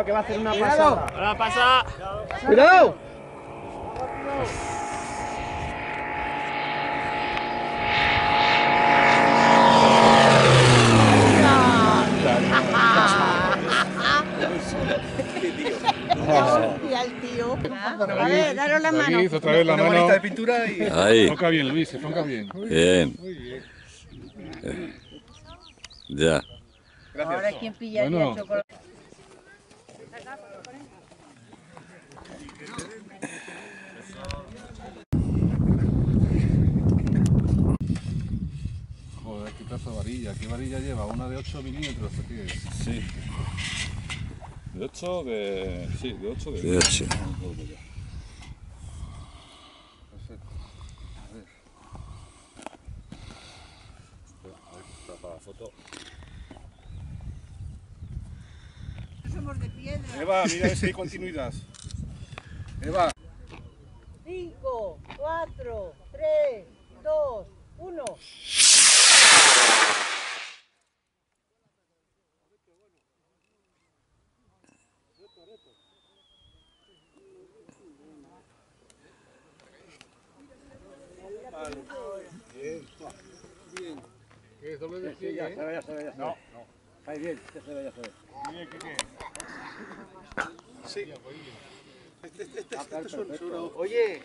Cuidado que va a hacer una pasada. Ahora pasa. ¡Cuidado! Hostia, el tío. A ver, daros la mano. David, otra vez la Una mano. bolita de pintura y... Ahí, Enfoca bien, Luis, enfoca bien. bien, Muy bien. ya. Ahora quién pillaría Bueno. el chocolate. Joder, qué plazo varilla, qué varilla lleva, una de 8 milímetros, ¿qué es? Sí. De 8 de... sí, de 8 de... De 8. Eva, mira si hay continuidad. Eva. 5, 4, 3, 2, 1. ¿Qué es doble de cien, eh? se ve, ya se ve, ya se ve. No, no. Ahí bien, ya se ve, ya se ve. Bien, ¿qué qué? Sí. Este, este, este, este es un suro. Oye.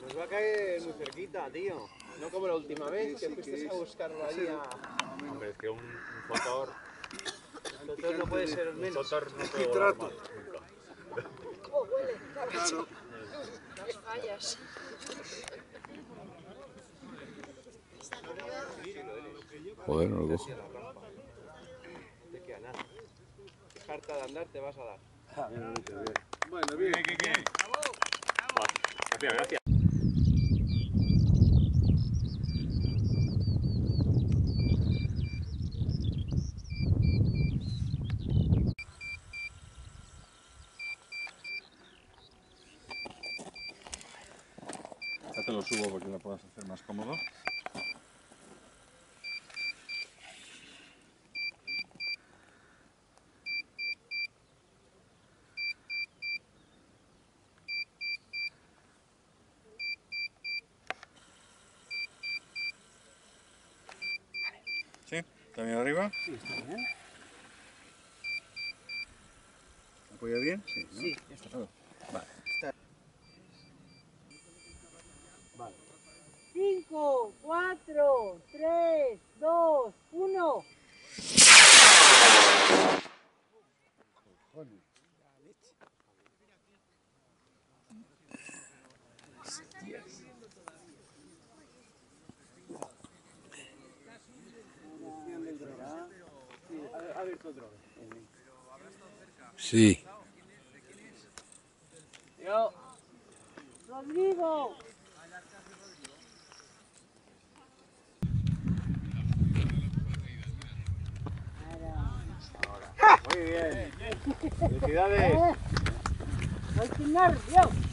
Nos va a caer muy cerquita, tío. No como la última vez que fuiste a buscarlo ahí a... Hombre, es que un, un motor. Entonces no puede ser Un menos. motor no puede volar mal, nunca. Joder, no lo cojo. Te queda nada. Qué harta de andar te vas a dar. Bueno, bien, ¿qué qué? Gracias, gracias. Ya te lo subo porque lo puedas hacer más cómodo. ¿Sí? ¿Está bien arriba? Sí, está bien. ¿Apoya bien? Sí. Sí, ya está todo. Vale. Sí. Yo. Rodrigo. Muy bien. Felicidades. ¡Ay, qué nervios!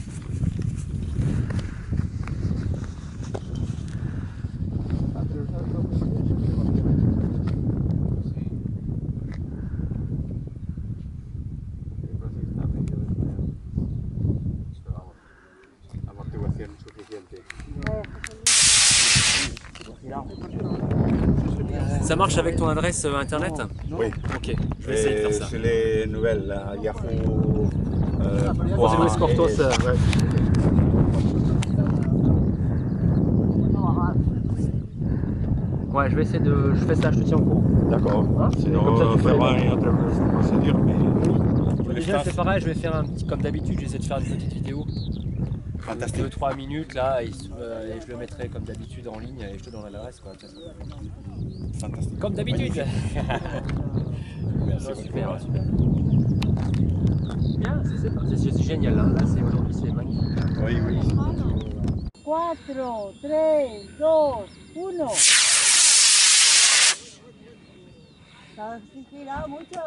Ça marche avec ton adresse euh, internet Oui. Ok, je vais essayer de faire ça. C'est les nouvelles à Yahoo. Euh, José Luis Cortos. euh, Ouais, je vais essayer de. Je fais ça, je te tiens au courant. D'accord. Hein Sinon, Comme ça, tu on fais fera une autre procédure, mais. Déjà, c'est pareil, je vais faire un petit. Comme d'habitude, j'essaie de faire une petite vidéo. Fantastique. 2-3 minutes là, et, euh, et je le mettrai comme d'habitude en ligne et je te donnerai l'adresse quoi. Fantastique. Comme d'habitude Merci Non, super, super. Bien, c'est- génial hein. là, c'est aujourd'hui c'est magnifique. Oui, oui. 4, 3, 2, 1. ¿Estás inspirado mucho?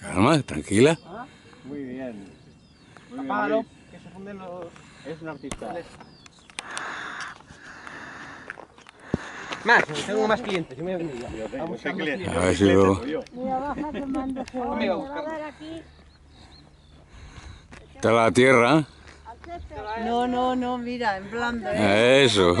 Calma, tranquila. Muy bien. Muy bien, Apágalo, que se funden los... Es un artista. Más, tengo más clientes. Yo me voy a venir ya. Vamos a clientes. A ver si luego. Mira, baja que mando se Conmigo, va a dar aquí. Está la tierra. No, no, no, mira, en blando. ¿eh? Eso.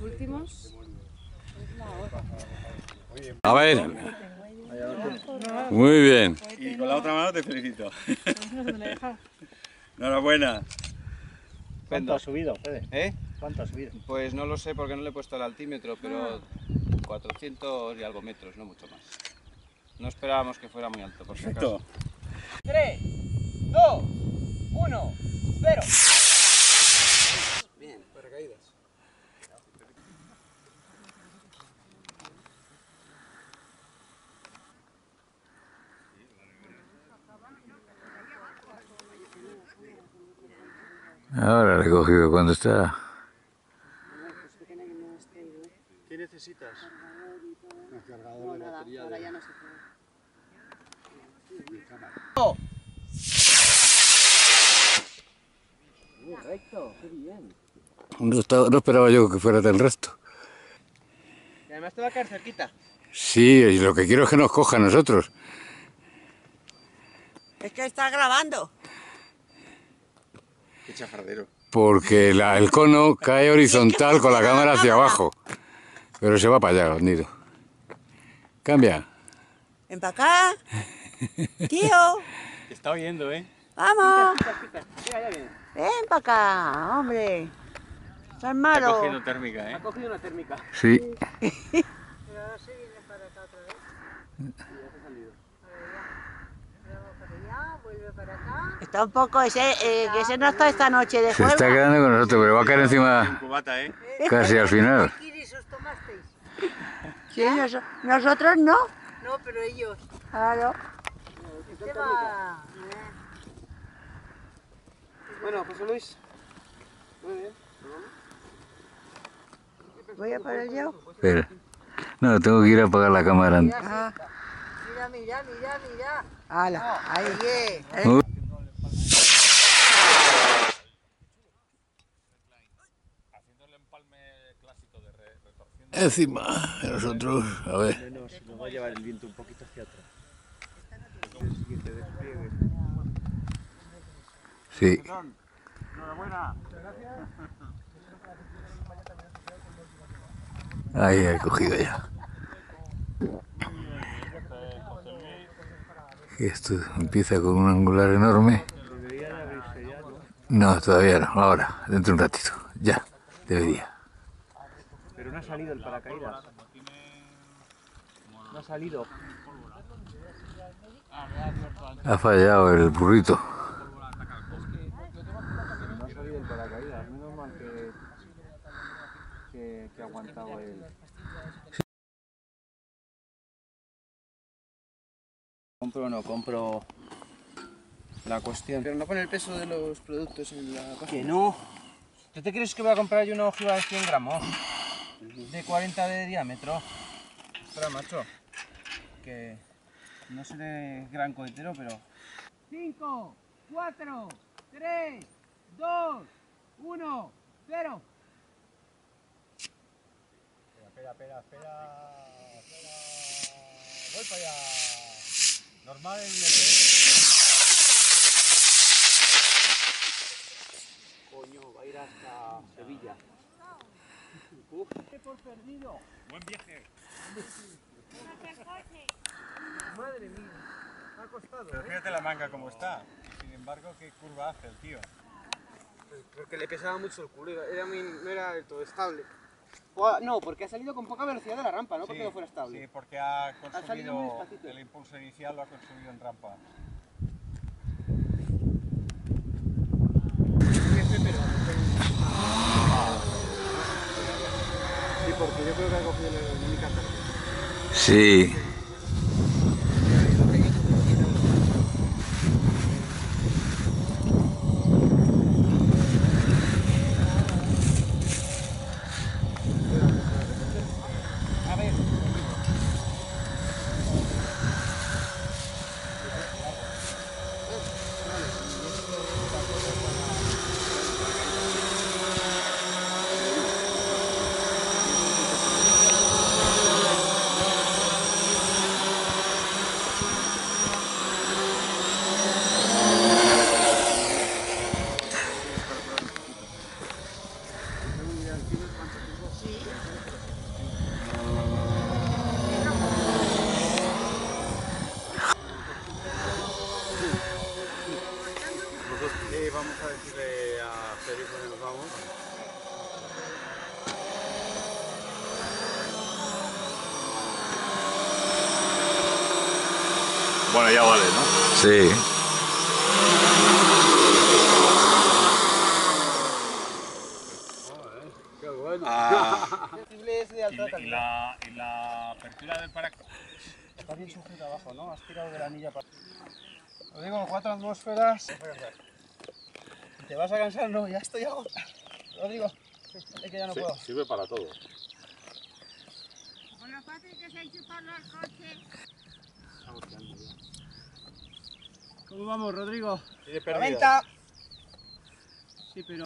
Últimos. A ver. Muy bien. Y con la otra mano te felicito. Enhorabuena. ¿Cuánto ha subido, Fede? ¿Eh? ¿Cuánto ha subido? Pues no lo sé porque no le he puesto el altímetro, pero 400 y algo metros, no mucho más. No esperábamos que fuera muy alto, por si acaso. Perfecto. 3, 2, 1, 0. Bien, paracaídas. Ahora le he cogido cuando está. ¿Qué necesitas? Correcto, qué bien. No, estaba- no esperaba yo que fuera tan recto. Y además te va a caer cerquita. Sí, y lo que quiero es que nos coja a nosotros. Es que está grabando. Qué chafardero. Porque la- el cono cae horizontal con la cámara hacia abajo. Pero se va para allá, hundido. Cambia. Ven para acá. Tío, Te está oyendo, ¿eh? vamos. Mira, ya viene. Ven para acá, hombre. Estás Está malo. cogiendo térmica, ¿eh? Ha cogido una térmica. Sí. Está un poco ese, eh, que ese no está esta noche de Se juego. está quedando con nosotros, pero va a caer En encima cubata, ¿eh? casi al final. Sí, noso- nosotros no. No, pero ellos. Claro. ¿Qué va? Bueno, José Luis. Muy bien. Voy a parar yo. Espera. No, tengo que ir a apagar la cámara antes. Ah, Mira, mira, mira, mira. ala, ahí. Oye, Uh, Encima de nosotros, a ver. Nos, nos va a llevar el viento un poquito hacia atrás. Sí. Ahí he cogido ya. Esto empieza con un angular enorme. No, todavía no. Ahora, dentro de un ratito. Ya, debería. Pero no ha salido el paracaídas. No ha salido. Ha fallado el burrito. No ha salido el paracaídas. Menos mal que, que, que ha aguantado el. Compro o no compro la cuestión. Pero no pone el peso de los productos en la página. Que no. ¿Tú te crees que voy a comprar yo una ojiva de 100 gramos? De 40 de diámetro. Espera, macho. Que no seré gran cohetero, pero 5, 4, 3, 2, 1, 0. Espera, espera, espera. espera. Voy para allá. Normal en Coño, va a ir hasta Sevilla. Pero fíjate la manga como está. Sin embargo, ¿qué curva hace el tío? Porque le pesaba mucho el culo, era muy- no era del todo estable. No, porque ha salido con poca velocidad de la rampa, no porque no fuera estable. Sí, porque ha salido muy consumido despacito. el impulso inicial lo ha consumido en rampa. Sí, porque yo creo que ha cogido el única Sí. Bueno, ya vale, ¿no? Sí. Es de alta Y, la, y la apertura del paracaídas. Está bien sujeto abajo, ¿no? Has tirado de la anilla para... Lo digo, cuatro atmósferas. ¿Te vas a cansar? No, ya estoy agotado. Rodrigo, es que ya no Sí, puedo. sirve para todo. Con lo fácil que es enchufarlo al coche. ¿Cómo vamos, Rodrigo? 90. Sí, pero...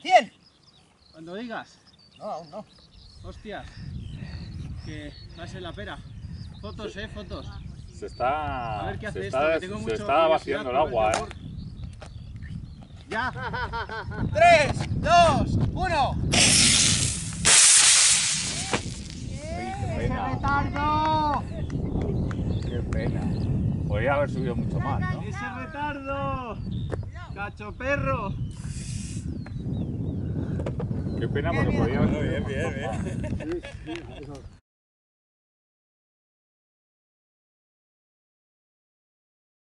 100. Cuando digas. No, aún no. Hostias. Que va a ser la pera. Fotos, sí. eh, fotos. Se está... A ver qué hace se esto, está, que tengo se está vaciando el agua, eh. Ya. 3, 2, 1. Podría haber subido mucho más, ¿no? ¡Ese retardo! ¡Cacho perro! Qué pena porque podía haber subido mucho más.